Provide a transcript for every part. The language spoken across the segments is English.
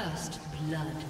First blood.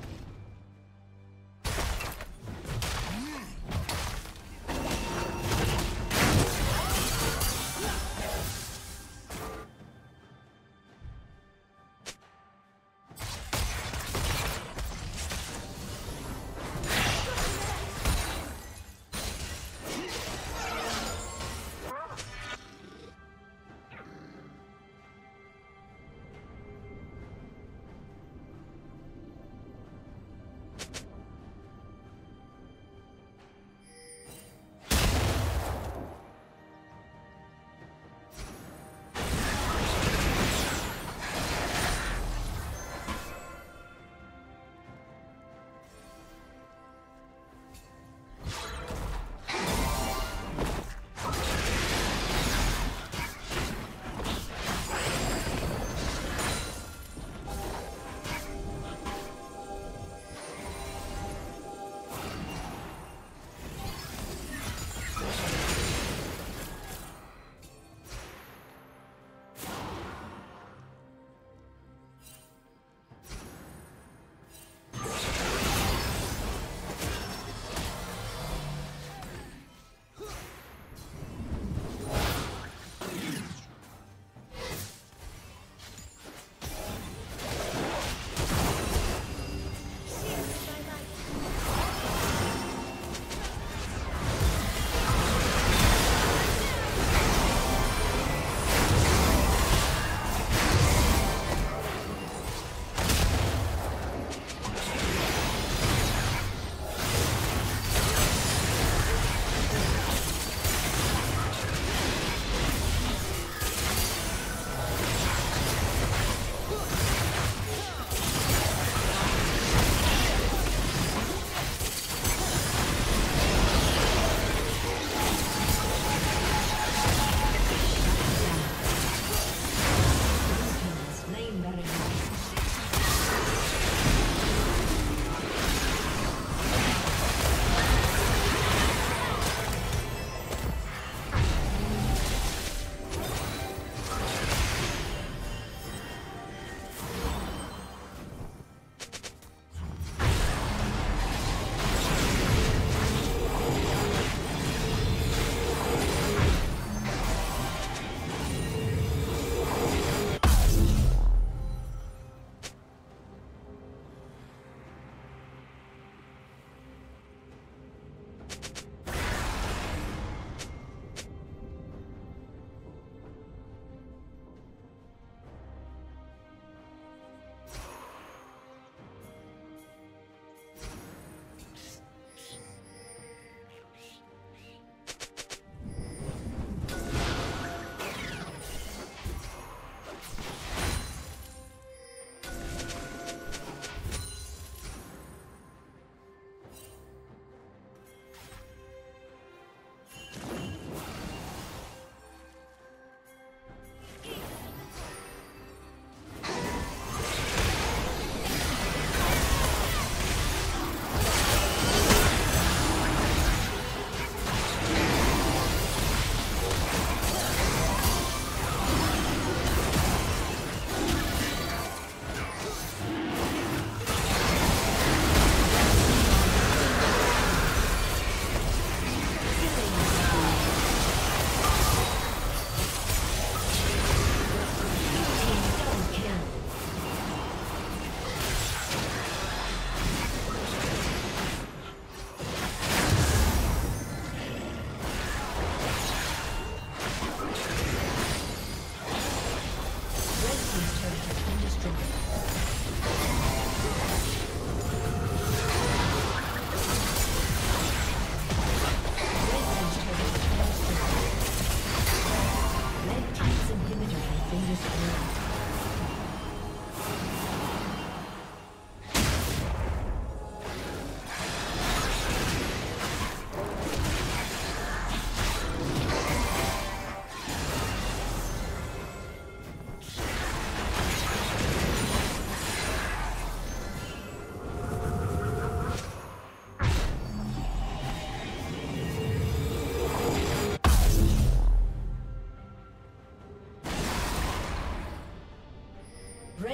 Legendary.